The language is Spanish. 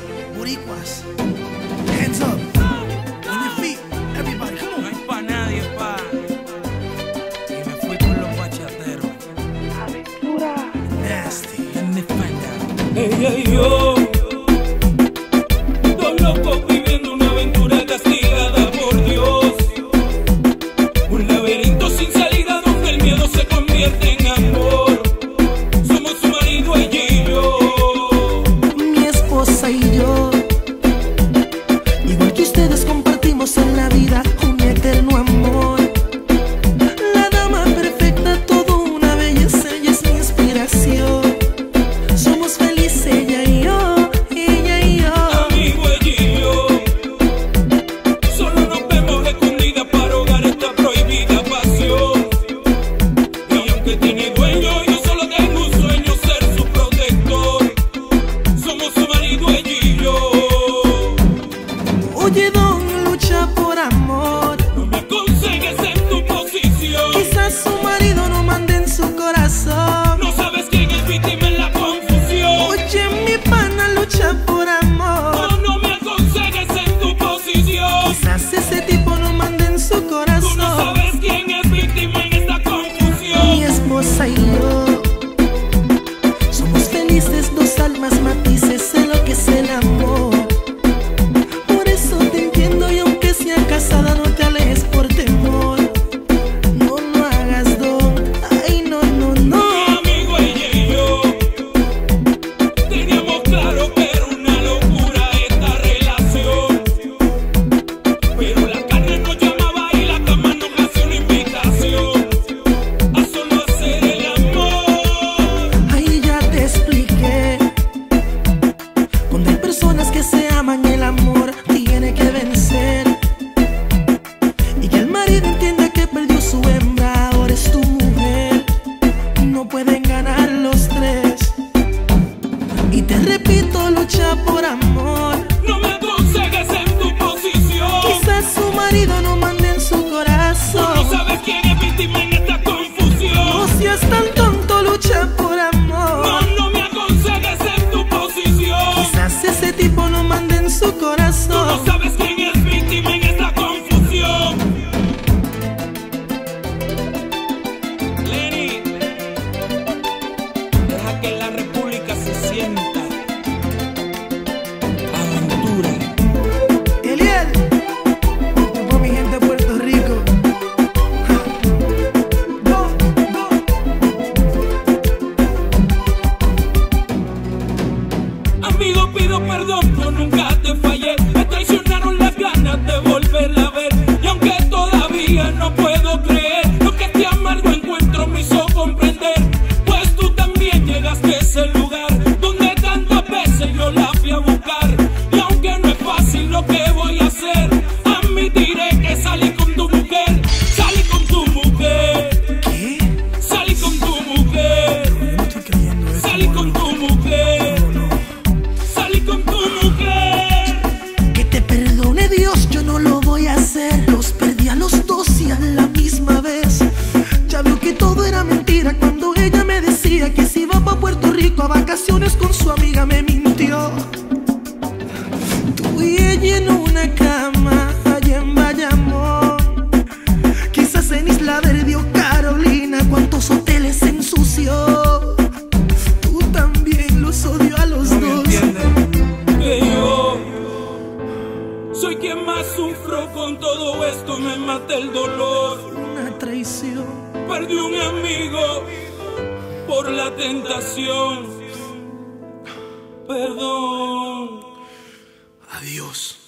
Mexicans, Hands up. On your feet, everybody. No es pa' nadie, pa. Y me fui con los machateros. Aventura. Nasty. Let me find. Hey, hey, yo. Oye, pido perdón, yo nunca te fallé. Me traicionaron las ganas de volver a a vacaciones con su amiga me mintió. Tú y ella en una cama allá en Bayamón. Quizás en Isla Verde o Carolina, cuántos hoteles ensució. Tú también los odio a los no dos. Que yo soy quien más sufro con todo esto, me mata el dolor. Una traición. Perdí un amigo por la tentación perdón. Adiós.